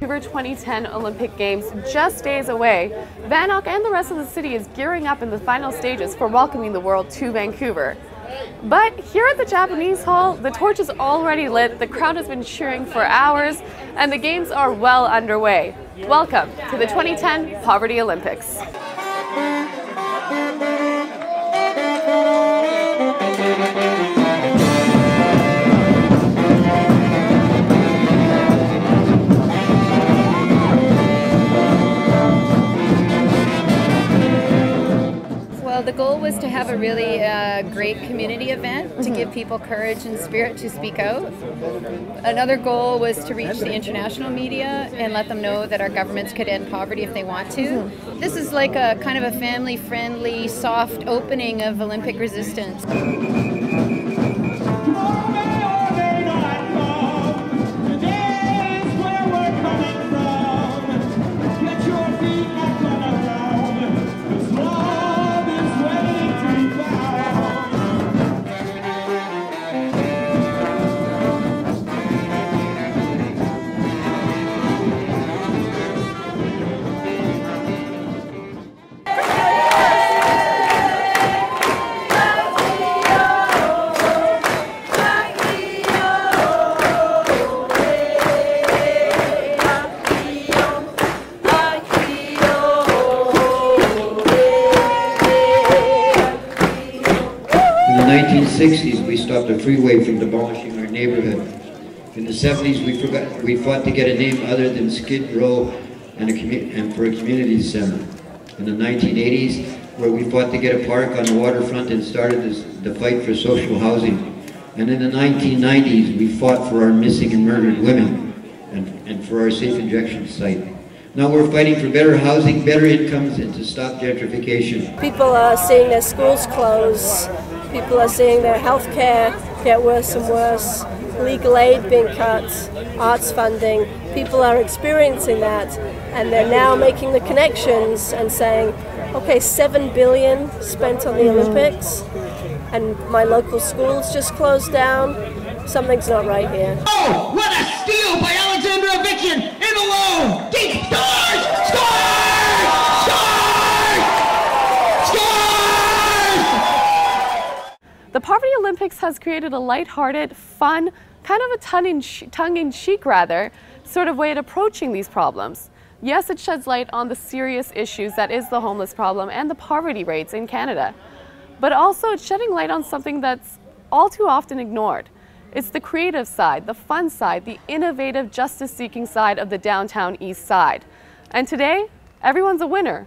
Vancouver 2010 Olympic Games just days away, Vanoc and the rest of the city is gearing up in the final stages for welcoming the world to Vancouver. But here at the Japanese Hall, the torch is already lit, the crowd has been cheering for hours, and the games are well underway. Welcome to the 2010 Poverty Olympics. Have a really uh, great community event to give people courage and spirit to speak out. Another goal was to reach the international media and let them know that our governments could end poverty if they want to. This is like a kind of a family friendly, soft opening of Olympic resistance. 60s, we stopped a freeway from demolishing our neighborhood. In the 70s, we, forgot, we fought to get a name other than Skid Row and, and for a community center. In the 1980s, where we fought to get a park on the waterfront and started this, the fight for social housing. And in the 1990s, we fought for our missing and murdered women and, and for our safe injection site. Now we're fighting for better housing, better incomes, and to stop gentrification. People are seeing their schools close, People are seeing their health care get worse and worse. Legal aid being cut, arts funding. People are experiencing that, and they're now making the connections and saying, okay, seven billion spent on the mm-hmm. Olympics, and my local schools just closed down. Something's not right here. Oh, what a steal by Alexander Ovechkin in alone! Deep scores! The Poverty Olympics has created a lighthearted, fun, kind of a tongue-in-cheek rather, sort of way at approaching these problems. Yes, it sheds light on the serious issues that is the homeless problem and the poverty rates in Canada. But also it's shedding light on something that's all too often ignored. It's the creative side, the fun side, the innovative justice-seeking side of the downtown east side. And today, everyone's a winner.